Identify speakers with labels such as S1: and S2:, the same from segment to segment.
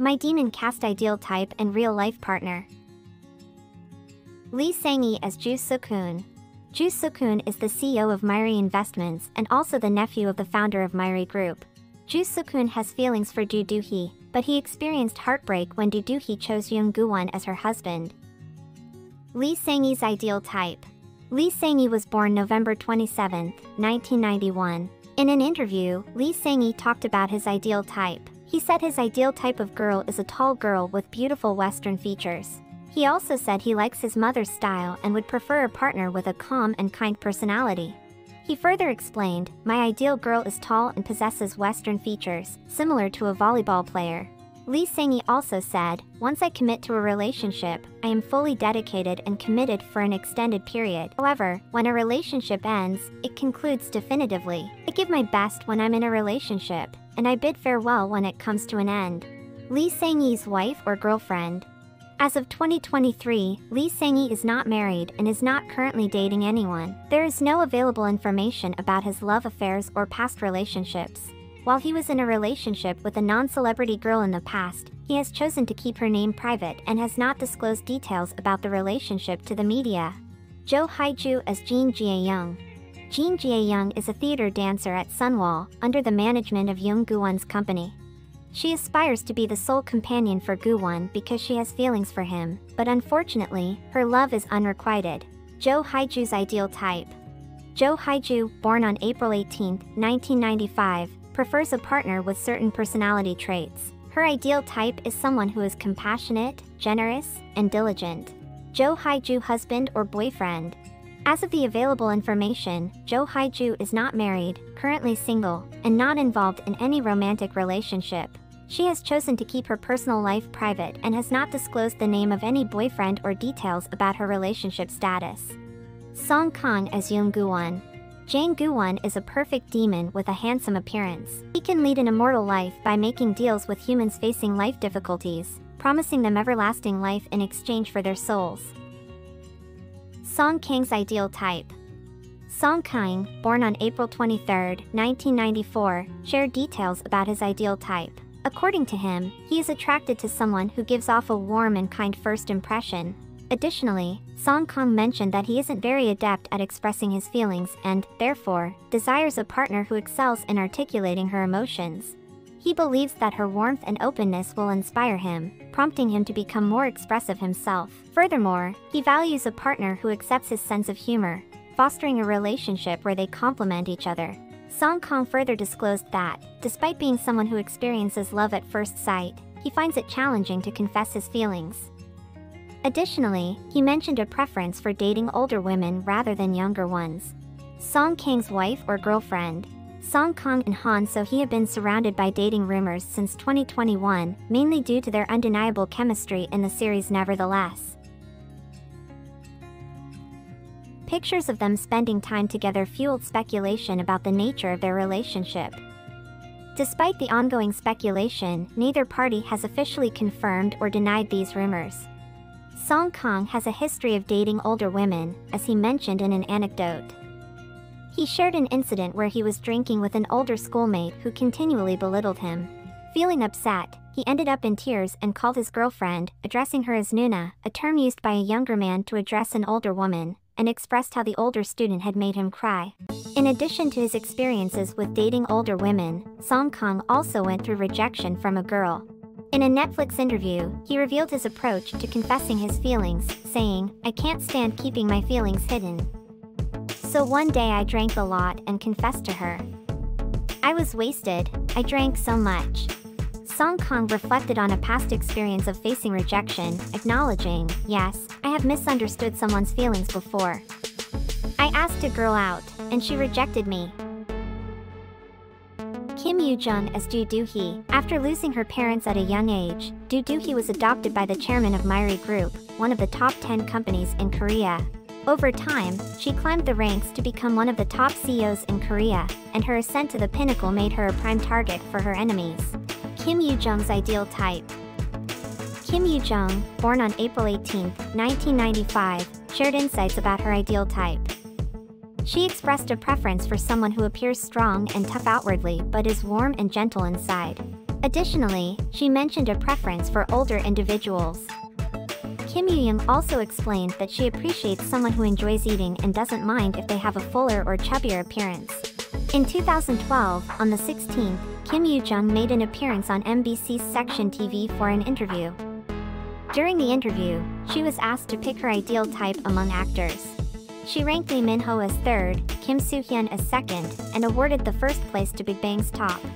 S1: My demon cast ideal type and real-life partner. Lee Sang-hee as Ju Sukun. Ju Sukun is the CEO of Mirae Investments and also the nephew of the founder of Mirae Group. Ju Sukun has feelings for Ju Doohee, but he experienced heartbreak when Ju Doohee chose Yoon Goo-won as her husband. Lee Sang-hee's ideal type. Lee Sang-hee was born November 27, 1991. In an interview, Lee Sang-hee talked about his ideal type. He said his ideal type of girl is a tall girl with beautiful Western features. He also said he likes his mother's style and would prefer a partner with a calm and kind personality. He further explained, My ideal girl is tall and possesses Western features, similar to a volleyball player. Lee Sang-hee also said, Once I commit to a relationship, I am fully dedicated and committed for an extended period. However, when a relationship ends, it concludes definitively. I give my best when I'm in a relationship, and I bid farewell when it comes to an end. Lee Sang-hee's wife or girlfriend, as of 2023, Lee Sang-hee is not married and is not currently dating anyone. There is no available information about his love affairs or past relationships. While he was in a relationship with a non-celebrity girl in the past, he has chosen to keep her name private and has not disclosed details about the relationship to the media. Jo Hae-ju as Jin Jae-young. Jin Jae-young is a theater dancer at Sunwall, under the management of Yoon Goo-won's company. She aspires to be the sole companion for Goo-won because she has feelings for him, but unfortunately, her love is unrequited. Jo Hae-ju's ideal type. Jo Hae-ju, born on April 18, 1995, prefers a partner with certain personality traits. Her ideal type is someone who is compassionate, generous, and diligent. Jo Hae-ju husband or boyfriend. As of the available information, Jo Hae-ju is not married, currently single, and not involved in any romantic relationship. She has chosen to keep her personal life private and has not disclosed the name of any boyfriend or details about her relationship status. Song Kang as Yoon Goo-won. Jang Goo-won is a perfect demon with a handsome appearance. He can lead an immortal life by making deals with humans facing life difficulties, promising them everlasting life in exchange for their souls. Song Kang's ideal type. Song Kang, born on April 23, 1994, shared details about his ideal type. According to him, he is attracted to someone who gives off a warm and kind first impression. Additionally, Song Kang mentioned that he isn't very adept at expressing his feelings and, therefore, desires a partner who excels in articulating her emotions. He believes that her warmth and openness will inspire him, prompting him to become more expressive himself. Furthermore, he values a partner who accepts his sense of humor, fostering a relationship where they complement each other. Song Kang further disclosed that, despite being someone who experiences love at first sight, he finds it challenging to confess his feelings. Additionally, he mentioned a preference for dating older women rather than younger ones. Song Kang's wife or girlfriend, Song Kang and Han So Hee have been surrounded by dating rumors since 2021, mainly due to their undeniable chemistry in the series Nevertheless. Pictures of them spending time together fueled speculation about the nature of their relationship. Despite the ongoing speculation, neither party has officially confirmed or denied these rumors. Song Kang has a history of dating older women, as he mentioned in an anecdote. He shared an incident where he was drinking with an older schoolmate who continually belittled him. Feeling upset, he ended up in tears and called his girlfriend, addressing her as Nuna, a term used by a younger man to address an older woman, and expressed how the older student had made him cry. In addition to his experiences with dating older women, Song Kang also went through rejection from a girl. In a Netflix interview, he revealed his approach to confessing his feelings, saying, I can't stand keeping my feelings hidden. So one day I drank a lot and confessed to her. I was wasted, I drank so much. Song Kang reflected on a past experience of facing rejection, acknowledging, Yes, I have misunderstood someone's feelings before. I asked a girl out, and she rejected me. Kim Yoo-jung as Ju Doohee. After losing her parents at a young age, Ju Doohee was adopted by the chairman of Mirae Group, one of the top 10 companies in Korea. Over time, she climbed the ranks to become one of the top CEOs in Korea, and her ascent to the pinnacle made her a prime target for her enemies. Kim Yoo-jung's ideal type. Kim Yoo-jung, born on April 18, 1995, shared insights about her ideal type. She expressed a preference for someone who appears strong and tough outwardly but is warm and gentle inside. Additionally, she mentioned a preference for older individuals. Kim Yoo-jung also explained that she appreciates someone who enjoys eating and doesn't mind if they have a fuller or chubbier appearance. In 2012, on the 16th, Kim Yoo-jung made an appearance on MBC's Section TV for an interview. During the interview, she was asked to pick her ideal type among actors. She ranked Lee Min-ho as third, Kim Soo-hyun as second, and awarded the first place to Big Bang's T.O.P.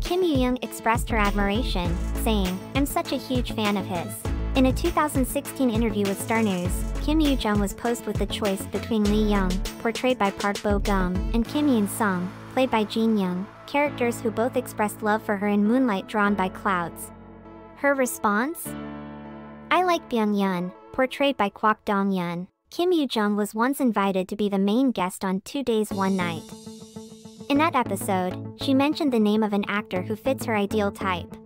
S1: Kim Yoo-jung expressed her admiration, saying, I'm such a huge fan of his. In a 2016 interview with Star News, Kim Yoo-jung was posed with the choice between Lee Young, portrayed by Park Bo-gum, and Kim Yoon-sung, played by Jin Young, characters who both expressed love for her in Moonlight Drawn by Clouds. Her response? I like Byung-yeon, portrayed by Kwak Dong Yeon. Kim Yoo-jung was once invited to be the main guest on Two Days One Night. In that episode, she mentioned the name of an actor who fits her ideal type.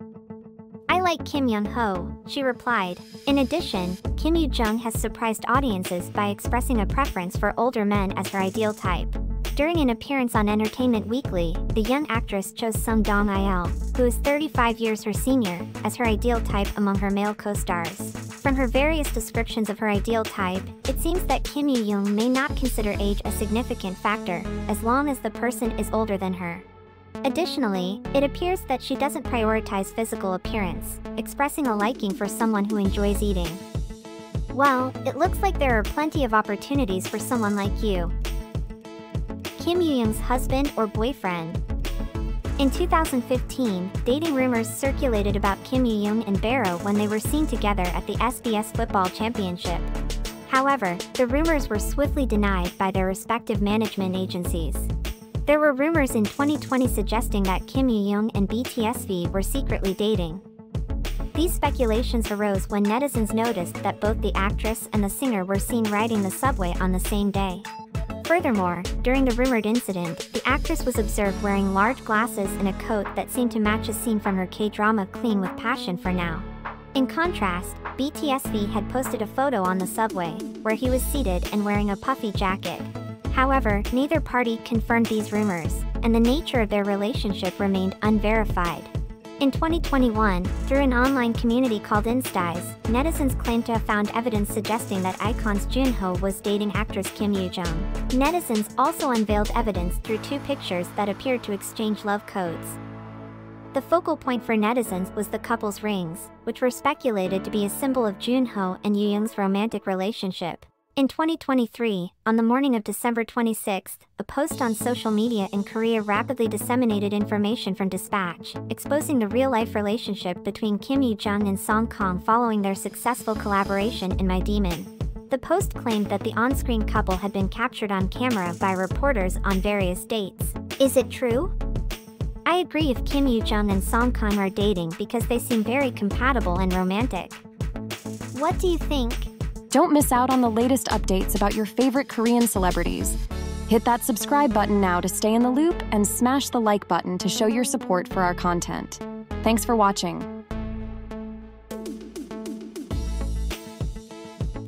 S1: I like Kim Young Ho, she replied. In addition, Kim Yoo Jung has surprised audiences by expressing a preference for older men as her ideal type. During an appearance on Entertainment Weekly, the young actress chose Sung Dong Il, who is 35 years her senior, as her ideal type among her male co-stars. From her various descriptions of her ideal type, it seems that Kim Yoo Jung may not consider age a significant factor, as long as the person is older than her. Additionally, it appears that she doesn't prioritize physical appearance, expressing a liking for someone who enjoys eating. Well, it looks like there are plenty of opportunities for someone like you. Kim Yoo-jung's husband or boyfriend. In 2015, dating rumors circulated about Kim Yoo-jung and Baro when they were seen together at the SBS Football Championship. However, the rumors were swiftly denied by their respective management agencies. There were rumors in 2020 suggesting that Kim Yoo-jung and BTSV were secretly dating. These speculations arose when netizens noticed that both the actress and the singer were seen riding the subway on the same day. Furthermore, during the rumored incident, the actress was observed wearing large glasses and a coat that seemed to match a scene from her K-drama Clean with Passion for Now. In contrast, BTSV had posted a photo on the subway, where he was seated and wearing a puffy jacket, However, neither party confirmed these rumors, and the nature of their relationship remained unverified. In 2021, through an online community called Instiz, netizens claimed to have found evidence suggesting that iKON's Junho was dating actress Kim Yoo-jung. Netizens also unveiled evidence through two pictures that appeared to exchange love codes. The focal point for netizens was the couple's rings, which were speculated to be a symbol of Junho and Yoo-jung's romantic relationship. In 2023, on the morning of December 26, a post on social media in Korea rapidly disseminated information from Dispatch, exposing the real-life relationship between Kim Yoo-jung and Song Kang following their successful collaboration in My Demon. The post claimed that the on-screen couple had been captured on camera by reporters on various dates. Is it true? I agree if Kim Yoo-jung and Song Kang are dating because they seem very compatible and romantic. What do you think?
S2: Don't miss out on the latest updates about your favorite Korean celebrities. Hit that subscribe button now to stay in the loop and smash the like button to show your support for our content. Thanks for watching.